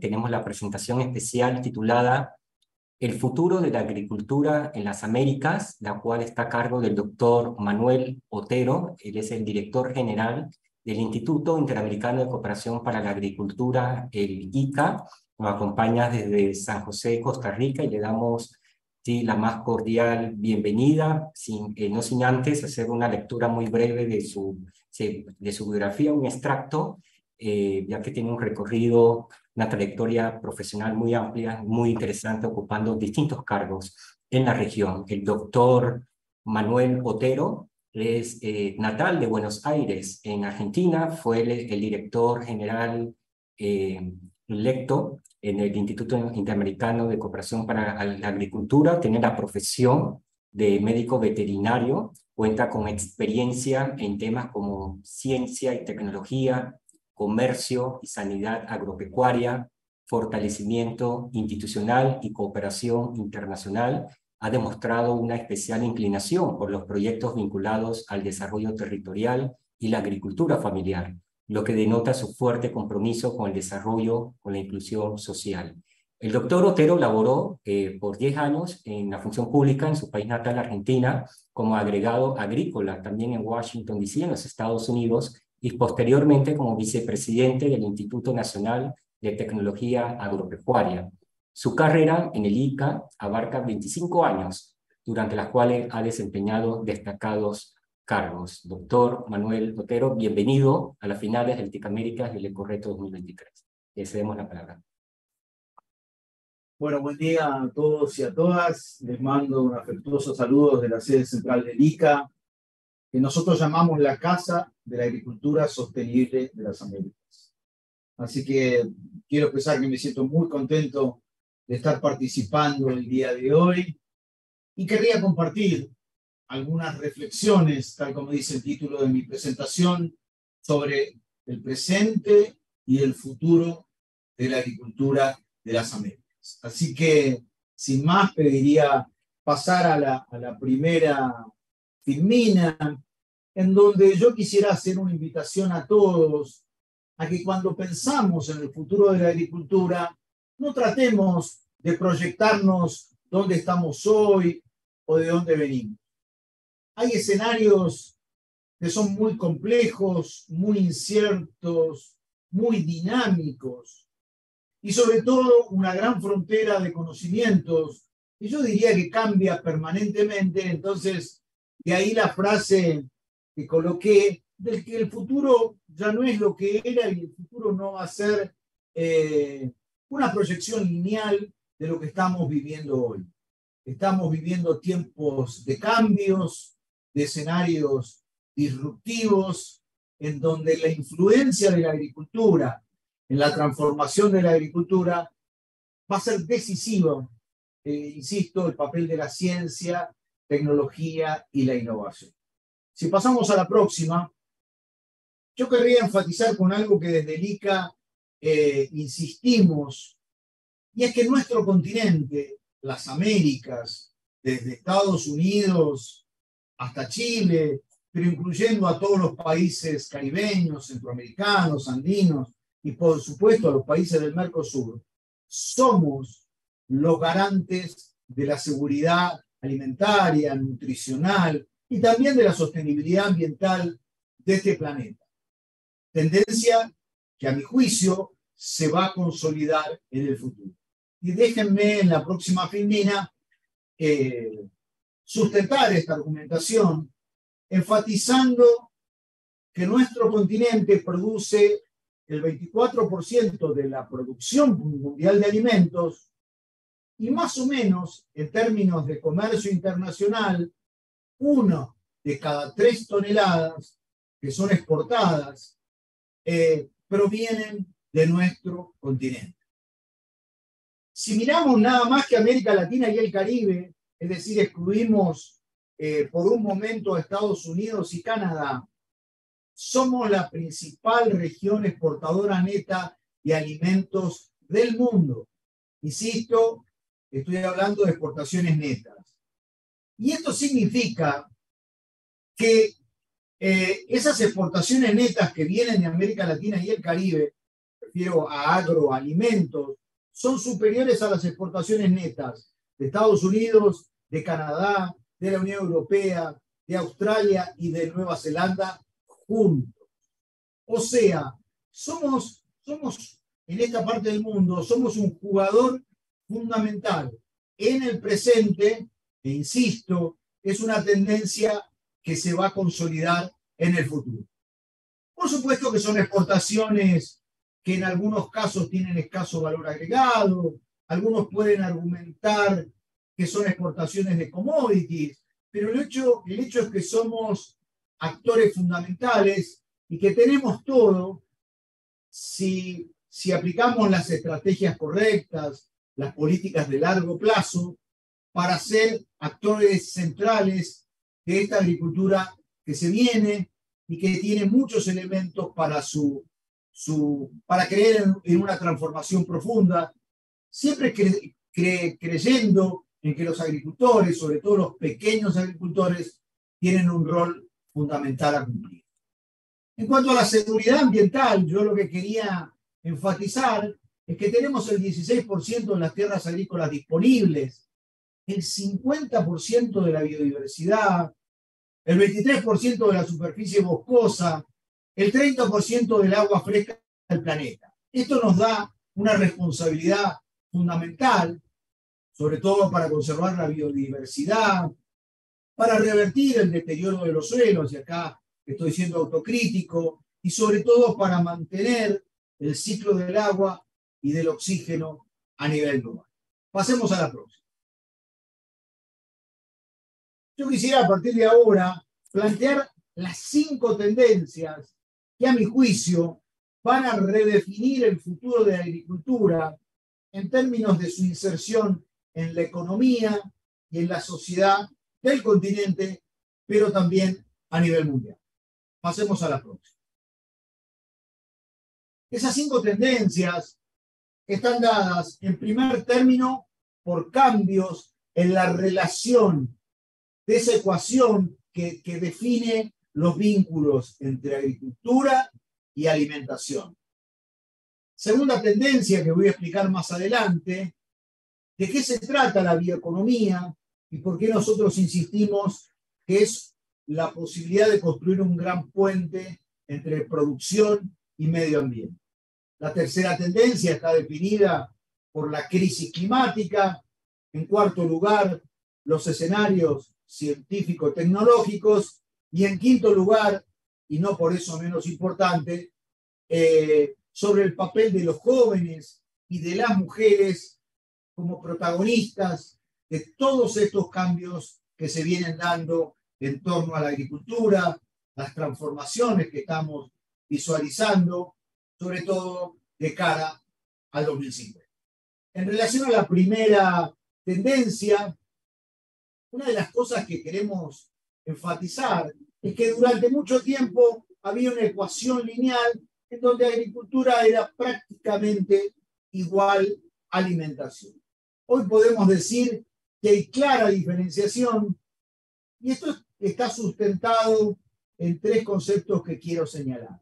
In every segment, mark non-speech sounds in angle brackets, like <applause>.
tenemos la presentación especial titulada El futuro de la agricultura en las Américas, la cual está a cargo del doctor Manuel Otero, él es el director general del Instituto Interamericano de Cooperación para la Agricultura, el ICA, nos acompaña desde San José, Costa Rica, y le damos sí, la más cordial bienvenida, sin, eh, no sin antes hacer una lectura muy breve de su, de su biografía, un extracto, eh, ya que tiene un recorrido, una trayectoria profesional muy amplia, muy interesante, ocupando distintos cargos en la región. El doctor Manuel Otero es eh, natal de Buenos Aires, en Argentina, fue el, el director general electo en el Instituto Interamericano de Cooperación para la Agricultura, tiene la profesión de médico veterinario, cuenta con experiencia en temas como ciencia y tecnología, comercio y sanidad agropecuaria, fortalecimiento institucional y cooperación internacional, ha demostrado una especial inclinación por los proyectos vinculados al desarrollo territorial y la agricultura familiar, lo que denota su fuerte compromiso con el desarrollo, con la inclusión social. El doctor Otero laboró eh, por 10 años en la función pública en su país natal, Argentina, como agregado agrícola, también en Washington, D.C., en los Estados Unidos, y posteriormente como vicepresidente del Instituto Nacional de Tecnología Agropecuaria. Su carrera en el ICA abarca 25 años, durante las cuales ha desempeñado destacados cargos. Doctor Manuel Otero, bienvenido a las finales del TIC Américas del Ecorreto 2023. Le cedemos la palabra. Bueno, buen día a todos y a todas. Les mando un afectuoso saludo de la sede central del ICA, que nosotros llamamos la Casa de la Agricultura Sostenible de las Américas. Así que quiero expresar que me siento muy contento de estar participando el día de hoy y querría compartir algunas reflexiones, tal como dice el título de mi presentación, sobre el presente y el futuro de la agricultura de las Américas. Así que, sin más, pediría pasar a la, a la primera filmina, en donde yo quisiera hacer una invitación a todos a que cuando pensamos en el futuro de la agricultura, no tratemos de proyectarnos dónde estamos hoy o de dónde venimos hay escenarios que son muy complejos, muy inciertos, muy dinámicos y sobre todo una gran frontera de conocimientos y yo diría que cambia permanentemente. Entonces, de ahí la frase que coloqué del que el futuro ya no es lo que era y el futuro no va a ser eh, una proyección lineal de lo que estamos viviendo hoy. Estamos viviendo tiempos de cambios, de escenarios disruptivos en donde la influencia de la agricultura en la transformación de la agricultura va a ser decisivo, eh, insisto, el papel de la ciencia, tecnología y la innovación. Si pasamos a la próxima, yo querría enfatizar con algo que desde el ICA eh, insistimos, y es que nuestro continente, las Américas, desde Estados Unidos hasta Chile, pero incluyendo a todos los países caribeños, centroamericanos, andinos y por supuesto a los países del Mercosur, somos los garantes de la seguridad alimentaria, nutricional y también de la sostenibilidad ambiental de este planeta. Tendencia que a mi juicio se va a consolidar en el futuro. Y déjenme en la próxima filmina eh, sustentar esta argumentación enfatizando que nuestro continente produce el 24% de la producción mundial de alimentos y más o menos en términos de comercio internacional, uno de cada tres toneladas que son exportadas eh, provienen de nuestro continente. Si miramos nada más que América Latina y el Caribe, es decir, excluimos eh, por un momento a Estados Unidos y Canadá, somos la principal región exportadora neta de alimentos del mundo. Insisto, estoy hablando de exportaciones netas. Y esto significa que eh, esas exportaciones netas que vienen de América Latina y el Caribe, refiero a agroalimentos, son superiores a las exportaciones netas de Estados Unidos, de Canadá, de la Unión Europea, de Australia y de Nueva Zelanda juntos. O sea, somos, somos en esta parte del mundo, somos un jugador fundamental en el presente, e insisto, es una tendencia que se va a consolidar en el futuro. Por supuesto que son exportaciones que en algunos casos tienen escaso valor agregado, algunos pueden argumentar que son exportaciones de commodities, pero el hecho, el hecho es que somos actores fundamentales y que tenemos todo si, si aplicamos las estrategias correctas, las políticas de largo plazo, para ser actores centrales de esta agricultura que se viene y que tiene muchos elementos para, su, su, para creer en, una transformación profunda, siempre creyendo en que los agricultores, sobre todo los pequeños agricultores, tienen un rol fundamental a cumplir. En cuanto a la seguridad ambiental, yo lo que quería enfatizar es que tenemos el 16% de las tierras agrícolas disponibles, el 50% de la biodiversidad, el 23% de la superficie boscosa, el 30% del agua fresca del planeta. Esto nos da una responsabilidad fundamental, sobre todo para conservar la biodiversidad, para revertir el deterioro de los suelos, y acá estoy siendo autocrítico, y sobre todo para mantener el ciclo del agua y del oxígeno a nivel global. Pasemos a la próxima. Yo quisiera a partir de ahora plantear las cinco tendencias que a mi juicio van a redefinir el futuro de la agricultura en términos de su inserción en la economía y en la sociedad del continente, pero también a nivel mundial. Pasemos a la próxima. Esas cinco tendencias están dadas en primer término por cambios en la relación de esa ecuación que, que define los vínculos entre agricultura y alimentación. Segunda tendencia que voy a explicar más adelante, de qué se trata la bioeconomía y por qué nosotros insistimos que es la posibilidad de construir un gran puente entre producción y medio ambiente. La tercera tendencia está definida por la crisis climática. En cuarto lugar, los escenarios científico-tecnológicos. Y en quinto lugar, y no por eso menos importante, eh, sobre el papel de los jóvenes y de las mujeres como protagonistas de todos estos cambios que se vienen dando en torno a la agricultura, las transformaciones que estamos visualizando sobre todo de cara al 2050. En relación a la primera tendencia, una de las cosas que queremos enfatizar es que durante mucho tiempo había una ecuación lineal en donde agricultura era prácticamente igual a alimentación. Hoy podemos decir que hay clara diferenciación y esto está sustentado en tres conceptos que quiero señalar.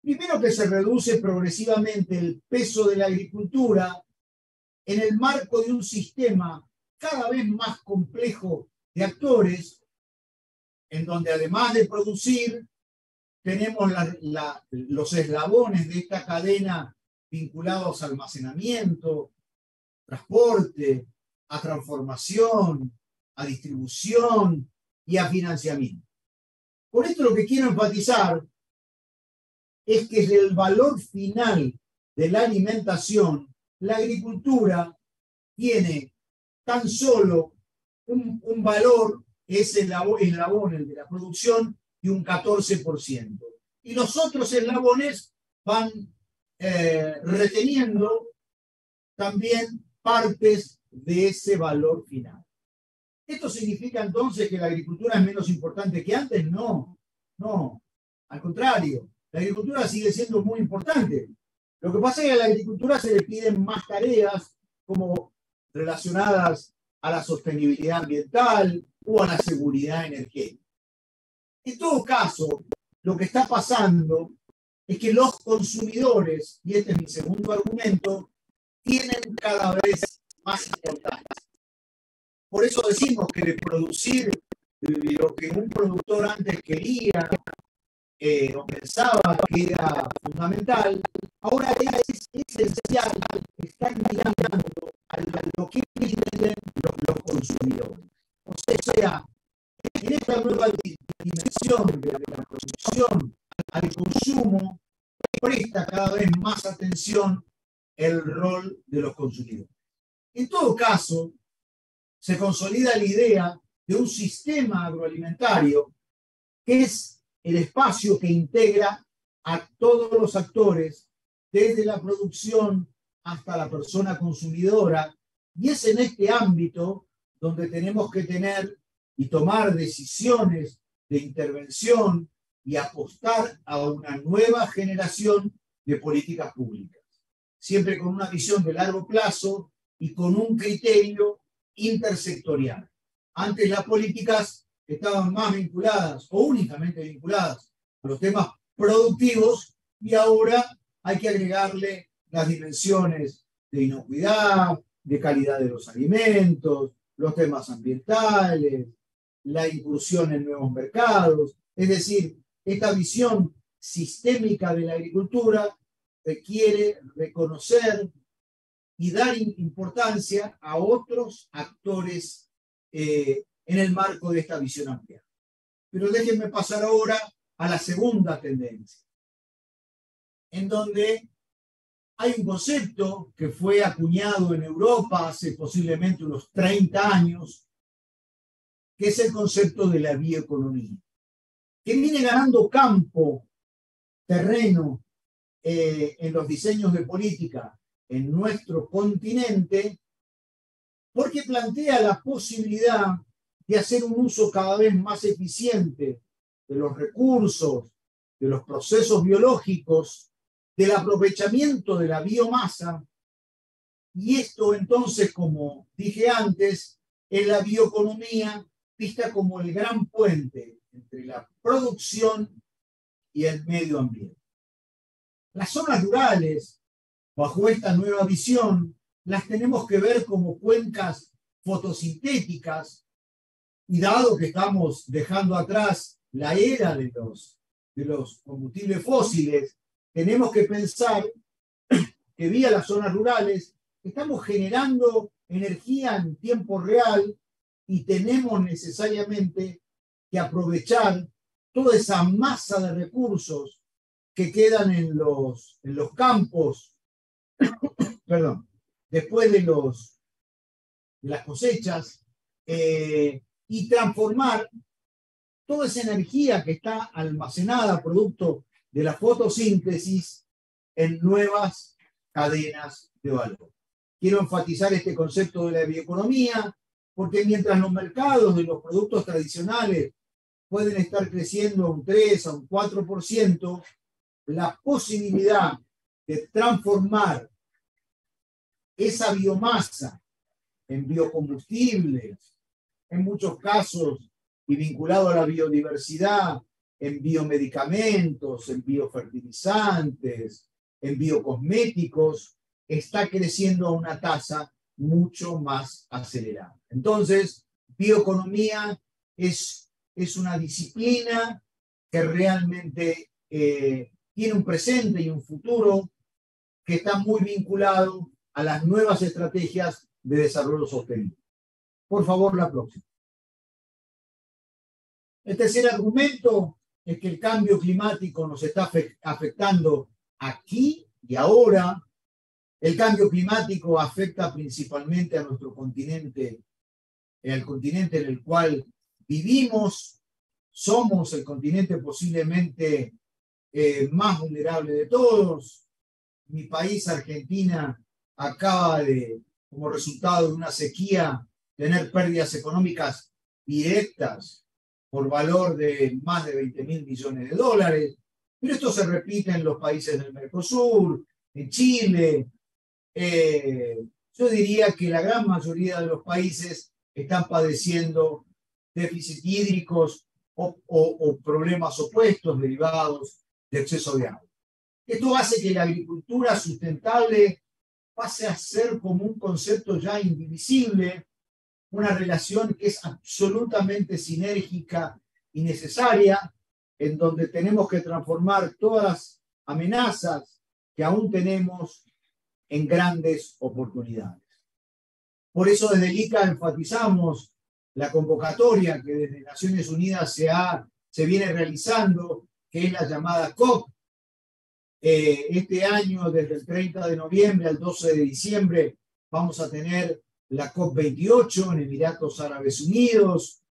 Primero que se reduce progresivamente el peso de la agricultura en el marco de un sistema cada vez más complejo de actores, en donde además de producir, tenemos los eslabones de esta cadena vinculados a almacenamiento, transporte, a transformación, a distribución y a financiamiento. Por esto lo que quiero enfatizar es que el valor final de la alimentación, la agricultura tiene tan solo un, valor, es el eslabón, el de la producción, de un 14%. Y los otros eslabones van eh, reteniendo también partes de ese valor final. ¿Esto significa entonces que la agricultura es menos importante que antes? No, no, al contrario, la agricultura sigue siendo muy importante. Lo que pasa es que a la agricultura se le piden más tareas como relacionadas a la sostenibilidad ambiental o a la seguridad energética. En todo caso, lo que está pasando es que los consumidores, y este es mi segundo argumento, tienen cada vez más importancia. Por eso decimos que de producir lo que un productor antes quería eh, o pensaba que era fundamental, ahora es esencial estar mirando a lo que piden los, los consumidores. O sea, en esta nueva dimensión de la producción al consumo, presta cada vez más atención el rol de los consumidores. En todo caso, se consolida la idea de un sistema agroalimentario que es el espacio que integra a todos los actores, desde la producción hasta la persona consumidora, y es en este ámbito donde tenemos que tener y tomar decisiones de intervención y apostar a una nueva generación de políticas públicas, siempre con una visión de largo plazo y con un criterio intersectorial. Antes las políticas estaban más vinculadas o únicamente vinculadas a los temas productivos y ahora hay que agregarle las dimensiones de inocuidad, de calidad de los alimentos, los temas ambientales, la incursión en nuevos mercados. Es decir, esta visión sistémica de la agricultura requiere reconocer y dar importancia a otros actores eh, en el marco de esta visión amplia. Pero déjenme pasar ahora a la segunda tendencia, en donde hay un concepto que fue acuñado en Europa hace posiblemente unos 30 años, que es el concepto de la bioeconomía, que viene ganando campo, terreno eh, en los diseños de política en nuestro continente, porque plantea la posibilidad de hacer un uso cada vez más eficiente de los recursos, de los procesos biológicos, del aprovechamiento de la biomasa. Y esto entonces, como dije antes, es la bioeconomía vista como el gran puente entre la producción y el medio ambiente. Las zonas rurales bajo esta nueva visión, las tenemos que ver como cuencas fotosintéticas y dado que estamos dejando atrás la era de los, de los combustibles fósiles, tenemos que pensar que vía las zonas rurales estamos generando energía en tiempo real y tenemos necesariamente que aprovechar toda esa masa de recursos que quedan en los, en los campos <coughs> perdón, después de, los, las cosechas eh, y transformar toda esa energía que está almacenada producto de la fotosíntesis en nuevas cadenas de valor. Quiero enfatizar este concepto de la bioeconomía porque mientras los mercados de los productos tradicionales pueden estar creciendo a un 3 a un 4%, la posibilidad de transformar esa biomasa en biocombustibles, en muchos casos y vinculado a la biodiversidad, en biomedicamentos, en biofertilizantes, en biocosméticos, está creciendo a una tasa mucho más acelerada. Entonces, bioeconomía es, es una disciplina que realmente eh, tiene un presente y un futuro que está muy vinculado a las nuevas estrategias de desarrollo sostenible. Por favor, la próxima. El tercer argumento es que el cambio climático nos está afectando aquí y ahora. El cambio climático afecta principalmente a nuestro continente, el continente en el cual vivimos. Somos el continente posiblemente eh, más vulnerable de todos. Mi país, Argentina, acaba de, como resultado de una sequía, tener pérdidas económicas directas por valor de más de 20 mil millones de dólares. Pero esto se repite en los países del Mercosur, en Chile. Eh, yo diría que la gran mayoría de los países están padeciendo déficits hídricos o problemas opuestos derivados de exceso de agua. Esto hace que la agricultura sustentable pase a ser como un concepto ya indivisible, una relación que es absolutamente sinérgica y necesaria, en donde tenemos que transformar todas las amenazas que aún tenemos en grandes oportunidades. Por eso desde el ICA enfatizamos la convocatoria que desde Naciones Unidas se, ha, se viene realizando, que es la llamada COP. Eh, este año, desde el 30 de noviembre al 12 de diciembre, vamos a tener la COP28 en Emiratos Árabes Unidos,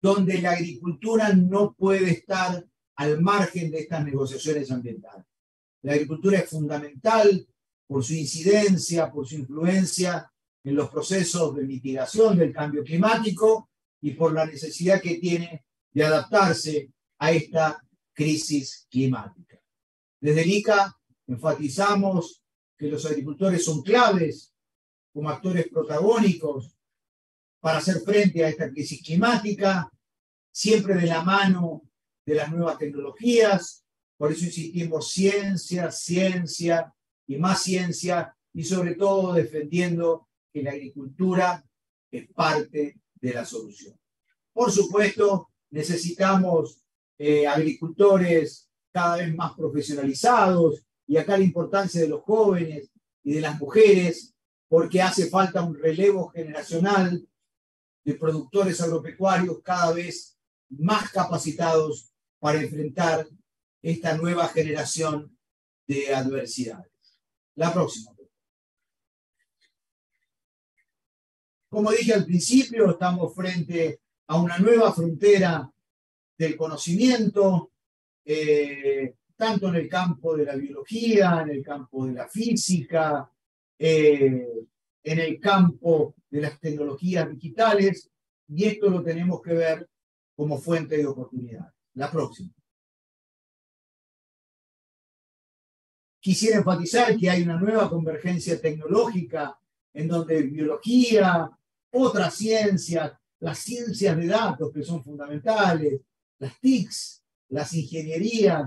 donde la agricultura no puede estar al margen de estas negociaciones ambientales. La agricultura es fundamental por su incidencia, por su influencia en los procesos de mitigación del cambio climático y por la necesidad que tiene de adaptarse a esta crisis climática. Desde ICA enfatizamos que los agricultores son claves como actores protagónicos para hacer frente a esta crisis climática, siempre de la mano de las nuevas tecnologías. Por eso insistimos ciencia, ciencia y más ciencia y sobre todo defendiendo que la agricultura es parte de la solución. Por supuesto, necesitamos eh, agricultores cada vez más profesionalizados y acá la importancia de los jóvenes y de las mujeres, porque hace falta un relevo generacional de productores agropecuarios cada vez más capacitados para enfrentar esta nueva generación de adversidades. La próxima. Como dije al principio, estamos frente a una nueva frontera del conocimiento, eh, tanto en el campo de la biología, en el campo de la física, eh, en el campo de las tecnologías digitales, y esto lo tenemos que ver como fuente de oportunidad. La próxima. Quisiera enfatizar que hay una nueva convergencia tecnológica en donde biología, otras ciencias, las ciencias de datos que son fundamentales, las TICs, las ingenierías,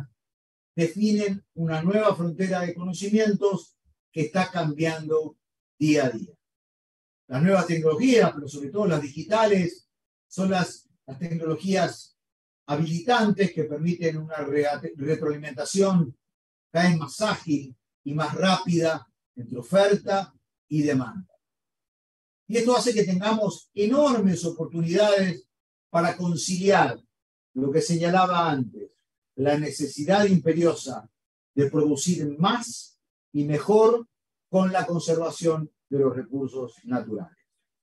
definen una nueva frontera de conocimientos que está cambiando día a día. Las nuevas tecnologías, pero sobre todo las digitales, son las, tecnologías habilitantes que permiten una retroalimentación cada vez más ágil y más rápida entre oferta y demanda. Y esto hace que tengamos enormes oportunidades para conciliar lo que señalaba antes, la necesidad imperiosa de producir más y mejor con la conservación de los recursos naturales.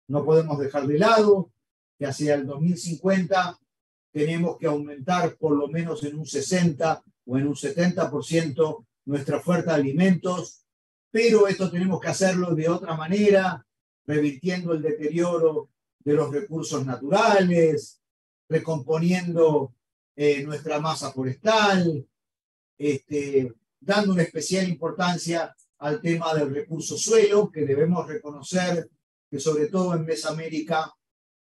No podemos dejar de lado que hacia el 2050 tenemos que aumentar por lo menos en un 60 o en un 70% nuestra oferta de alimentos, pero esto tenemos que hacerlo de otra manera, revirtiendo el deterioro de los recursos naturales, recomponiendo eh, nuestra masa forestal, este, dando una especial importancia al tema del recurso suelo, que debemos reconocer que sobre todo en Mesoamérica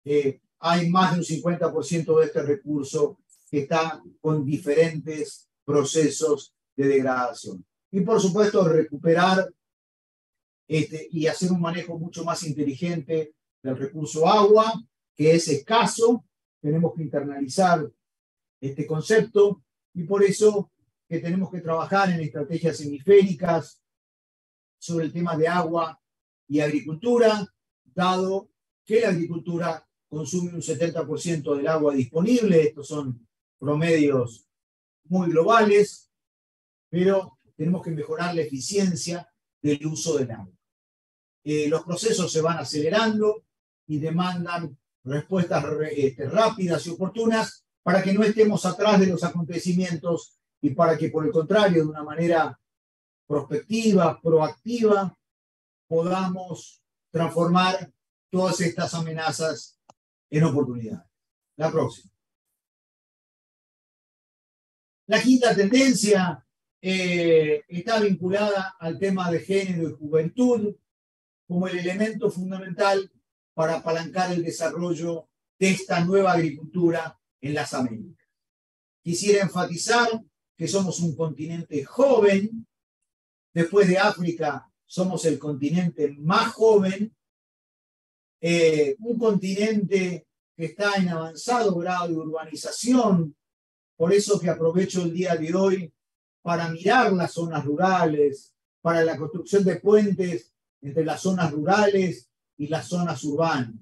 eh, hay más de un 50% de este recurso que está con diferentes procesos de degradación. Y por supuesto, recuperar este, y hacer un manejo mucho más inteligente del recurso agua, que es escaso. Tenemos que internalizar este concepto y por eso que tenemos que trabajar en estrategias hemisféricas sobre el tema de agua y agricultura, dado que la agricultura consume un 70% del agua disponible. Estos son promedios muy globales, pero tenemos que mejorar la eficiencia del uso del agua. Eh, los procesos se van acelerando y demandan respuestas este, rápidas y oportunas para que no estemos atrás de los acontecimientos y para que, por el contrario, de una manera prospectiva, proactiva, podamos transformar todas estas amenazas en oportunidades. La próxima. La quinta tendencia eh, está vinculada al tema de género y juventud como el elemento fundamental para apalancar el desarrollo de esta nueva agricultura en las Américas. Quisiera enfatizar que somos un continente joven Después de África, somos el continente más joven, eh, un continente que está en avanzado grado de urbanización. Por eso que aprovecho el día de hoy para mirar las zonas rurales, para la construcción de puentes entre las zonas rurales y las zonas urbanas.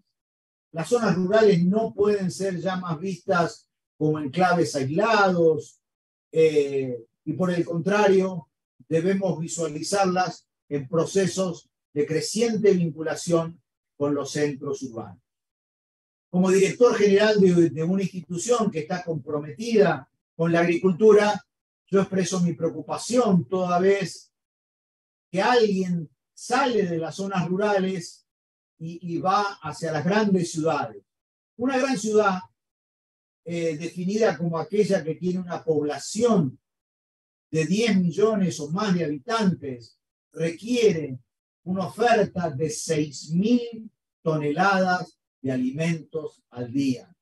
Las zonas rurales no pueden ser ya más vistas como enclaves aislados eh, y por el contrario, debemos visualizarlas en procesos de creciente vinculación con los centros urbanos. Como director general de, de una institución que está comprometida con la agricultura, yo expreso mi preocupación toda vez que alguien sale de las zonas rurales y, va hacia las grandes ciudades. Una gran ciudad eh, definida como aquella que tiene una población de 10 millones o más de habitantes requiere una oferta de 6 mil toneladas de alimentos al día.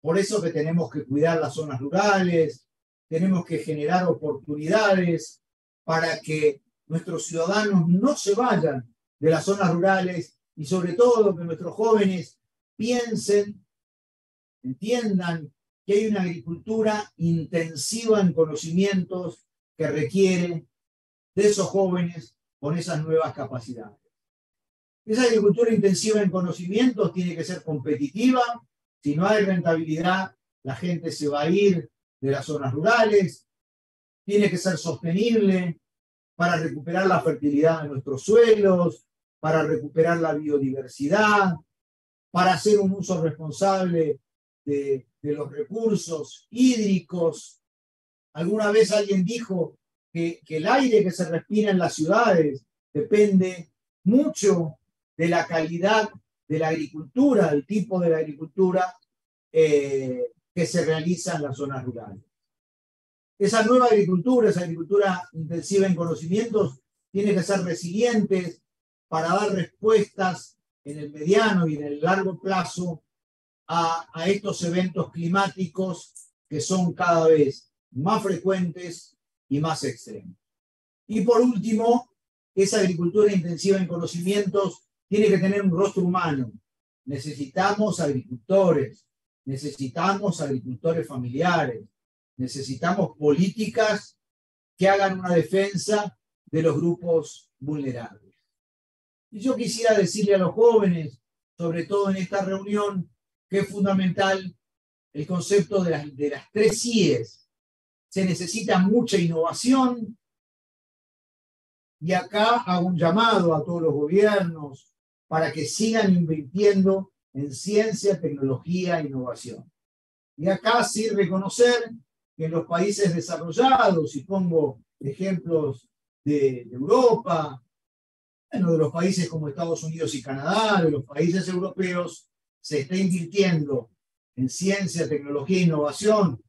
Por eso que tenemos que cuidar las zonas rurales, tenemos que generar oportunidades para que nuestros ciudadanos no se vayan de las zonas rurales y sobre todo que nuestros jóvenes piensen, entiendan que hay una agricultura intensiva en conocimientos que requiere de esos jóvenes con esas nuevas capacidades. Esa agricultura intensiva en conocimientos tiene que ser competitiva. Si no hay rentabilidad, la gente se va a ir de las zonas rurales. Tiene que ser sostenible, para recuperar la fertilidad de nuestros suelos, para recuperar la biodiversidad, para hacer un uso responsable de, los recursos hídricos. Alguna vez alguien dijo que, el aire que se respira en las ciudades depende mucho de la calidad de la agricultura, del tipo de la agricultura eh, que se realiza en las zonas rurales. Esa nueva agricultura, esa agricultura intensiva en conocimientos, tiene que ser resiliente para dar respuestas en el mediano y en el largo plazo a, estos eventos climáticos que son cada vez más frecuentes y más extremos. Y por último, esa agricultura intensiva en conocimientos tiene que tener un rostro humano. Necesitamos agricultores, necesitamos agricultores familiares, Necesitamos políticas que hagan una defensa de los grupos vulnerables. Y yo quisiera decirle a los jóvenes, sobre todo en esta reunión, que es fundamental el concepto de las, de las tres CIES. Se necesita mucha innovación y acá hago un llamado a todos los gobiernos para que sigan invirtiendo en ciencia, tecnología e innovación. Y acá sí reconocer que en los países desarrollados, y pongo ejemplos de, Europa, bueno, de los países como Estados Unidos y Canadá, de los países europeos, se está invirtiendo en ciencia, tecnología e innovación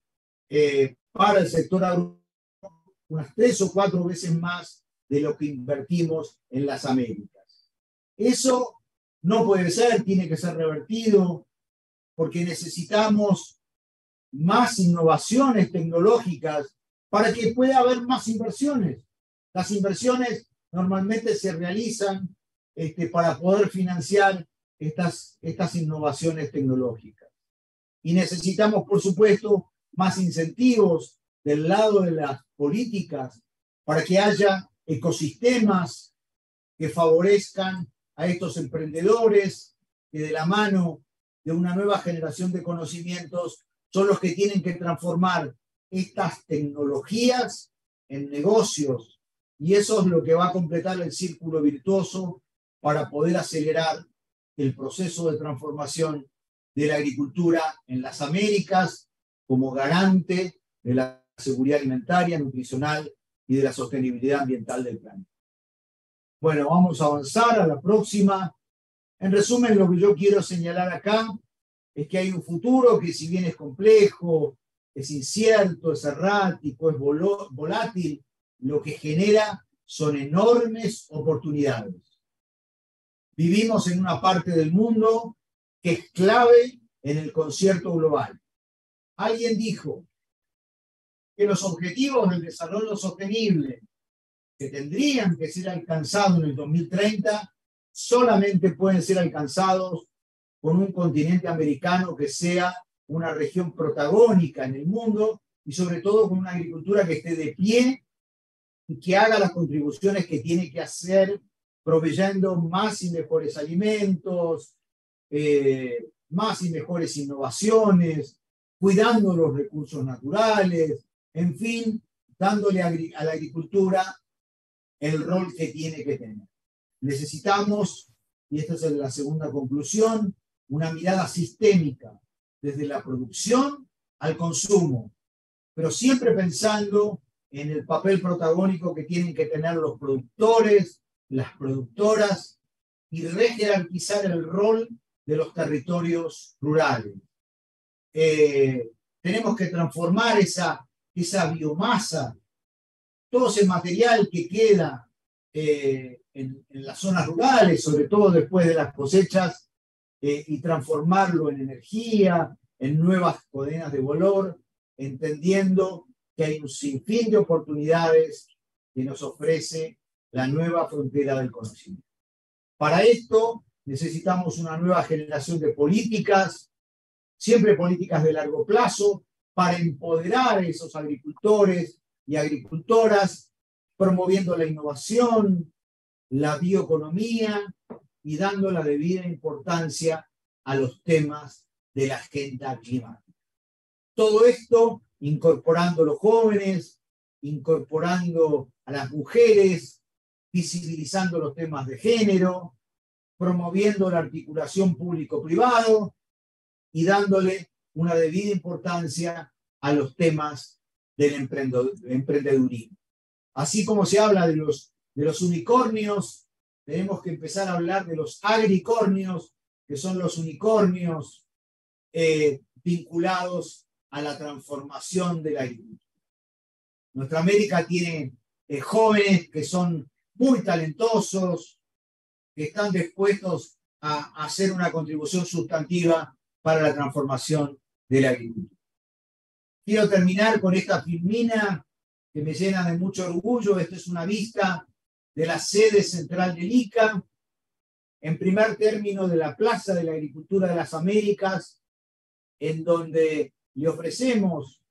eh, para el sector agro unas tres o cuatro veces más de lo que invertimos en las Américas. Eso no puede ser, tiene que ser revertido, porque necesitamos más innovaciones tecnológicas para que pueda haber más inversiones. Las inversiones normalmente se realizan este, para poder financiar estas, estas innovaciones tecnológicas. Y necesitamos, por supuesto, más incentivos del lado de las políticas para que haya ecosistemas que favorezcan a estos emprendedores que de la mano de una nueva generación de conocimientos son los que tienen que transformar estas tecnologías en negocios y eso es lo que va a completar el círculo virtuoso para poder acelerar el proceso de transformación de la agricultura en las Américas como garante de la seguridad alimentaria, nutricional y de la sostenibilidad ambiental del planeta. Bueno, vamos a avanzar a la próxima. En resumen, lo que yo quiero señalar acá es que hay un futuro que si bien es complejo, es incierto, es errático, es volátil, lo que genera son enormes oportunidades. Vivimos en una parte del mundo que es clave en el concierto global. Alguien dijo que los objetivos del desarrollo sostenible que tendrían que ser alcanzados en el 2030 solamente pueden ser alcanzados con un continente americano que sea una región protagónica en el mundo y sobre todo con una agricultura que esté de pie y que haga las contribuciones que tiene que hacer proveyendo más y mejores alimentos, eh, más y mejores innovaciones, cuidando los recursos naturales, en fin, dándole a la agricultura el rol que tiene que tener. Necesitamos, y esta es la segunda conclusión, una mirada sistémica desde la producción al consumo, pero siempre pensando en el papel protagónico que tienen que tener los productores, las productoras y rejerarquizar el rol de los territorios rurales. Eh, tenemos que transformar esa, esa biomasa todo ese material que queda eh, en, las zonas rurales, sobre todo después de las cosechas, eh, y transformarlo en energía, en nuevas cadenas de valor, entendiendo que hay un sinfín de oportunidades que nos ofrece la nueva frontera del conocimiento. Para esto necesitamos una nueva generación de políticas, siempre políticas de largo plazo, para empoderar a esos agricultores, y agricultoras, promoviendo la innovación, la bioeconomía y dando la debida importancia a los temas de la agenda climática. Todo esto incorporando a los jóvenes, incorporando a las mujeres, visibilizando los temas de género, promoviendo la articulación público-privado y dándole una debida importancia a los temas del emprendedurismo. Así como se habla de los, de los unicornios, tenemos que empezar a hablar de los agricornios, que son los unicornios eh, vinculados a la transformación de la agricultura. Nuestra América tiene eh, jóvenes que son muy talentosos, que están dispuestos a hacer una contribución sustantiva para la transformación de la agricultura. Quiero terminar con esta filmina que me llena de mucho orgullo. Esta es una vista de la sede central del ICA, en primer término de la Plaza de la Agricultura de las Américas, en donde le ofrecemos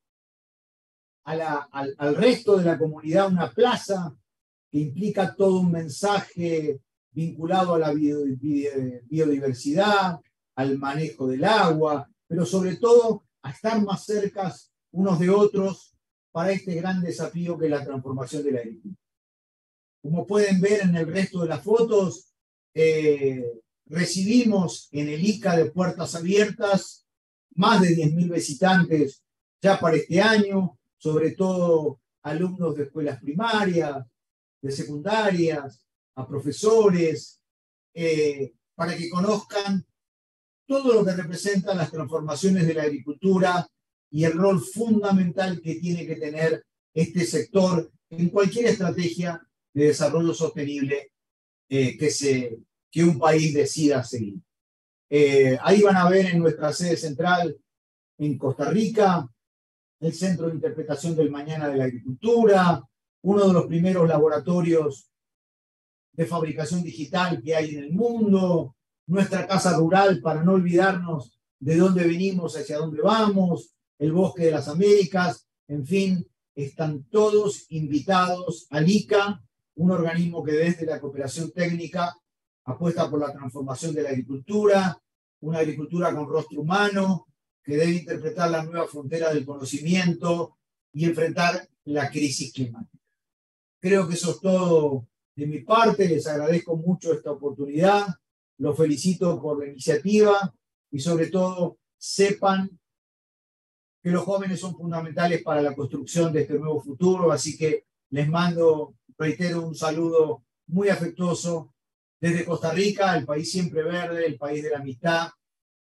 al, al, resto de la comunidad una plaza que implica todo un mensaje vinculado a la biodiversidad, al manejo del agua, pero sobre todo a estar más cerca unos de otros para este gran desafío que es la transformación de la agricultura. Como pueden ver en el resto de las fotos, eh, recibimos en el ICA de Puertas Abiertas más de 10.000 visitantes ya para este año, sobre todo alumnos de escuelas primarias, de secundarias, a profesores, eh, para que conozcan todo lo que representan las transformaciones de la agricultura y el rol fundamental que tiene que tener este sector en cualquier estrategia de desarrollo sostenible eh, que, se, que un país decida seguir. Eh, ahí van a ver en nuestra sede central en Costa Rica el Centro de Interpretación del Mañana de la Agricultura, uno de los primeros laboratorios de fabricación digital que hay en el mundo, nuestra casa rural para no olvidarnos de dónde venimos, hacia dónde vamos, el Bosque de las Américas, en fin, están todos invitados al ICA, un organismo que desde la cooperación técnica apuesta por la transformación de la agricultura, una agricultura con rostro humano, que debe interpretar la nueva frontera del conocimiento y enfrentar la crisis climática. Creo que eso es todo de mi parte, les agradezco mucho esta oportunidad, los felicito por la iniciativa y sobre todo sepan que los jóvenes son fundamentales para la construcción de este nuevo futuro, así que les mando, reitero, un saludo muy afectuoso desde Costa Rica, el país siempre verde, el país de la amistad,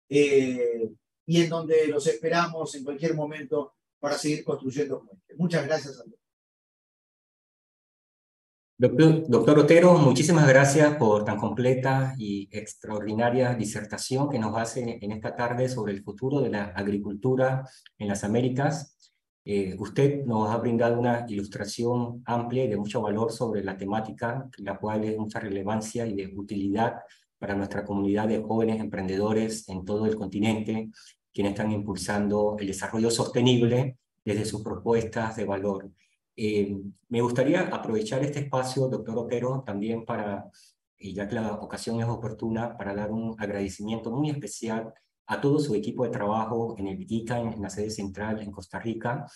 eh, y en donde los esperamos en cualquier momento para seguir construyendo Muchas gracias a todos. Doctor, Otero, muchísimas gracias por tan completa y extraordinaria disertación que nos hace en esta tarde sobre el futuro de la agricultura en las Américas. Eh, usted nos ha brindado una ilustración amplia y de mucho valor sobre la temática, la cual es de mucha relevancia y de utilidad para nuestra comunidad de jóvenes emprendedores en todo el continente, quienes están impulsando el desarrollo sostenible desde sus propuestas de valor. Eh, me gustaría aprovechar este espacio, doctor Otero, también para, y ya que la ocasión es oportuna, para dar un agradecimiento muy especial a todo su equipo de trabajo en el ICA, en la sede central en Costa Rica,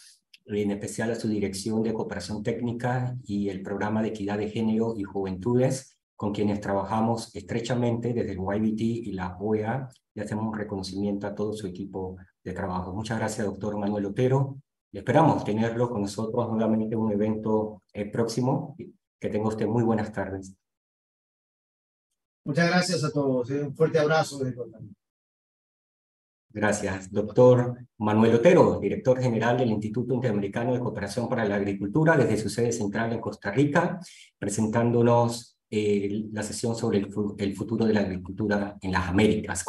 en especial a su dirección de cooperación técnica y el programa de equidad de género y juventudes, con quienes trabajamos estrechamente desde el YBT y la OEA y hacemos un reconocimiento a todo su equipo de trabajo. Muchas gracias, doctor Manuel Otero. Y esperamos tenerlo con nosotros nuevamente en un evento eh, próximo. Que tenga usted muy buenas tardes. Muchas gracias a todos. Eh. Un fuerte abrazo Gracias. Doctor Manuel Otero, director general del Instituto Interamericano de Cooperación para la Agricultura, desde su sede central en Costa Rica, presentándonos eh, la sesión sobre el, el futuro de la agricultura en las Américas.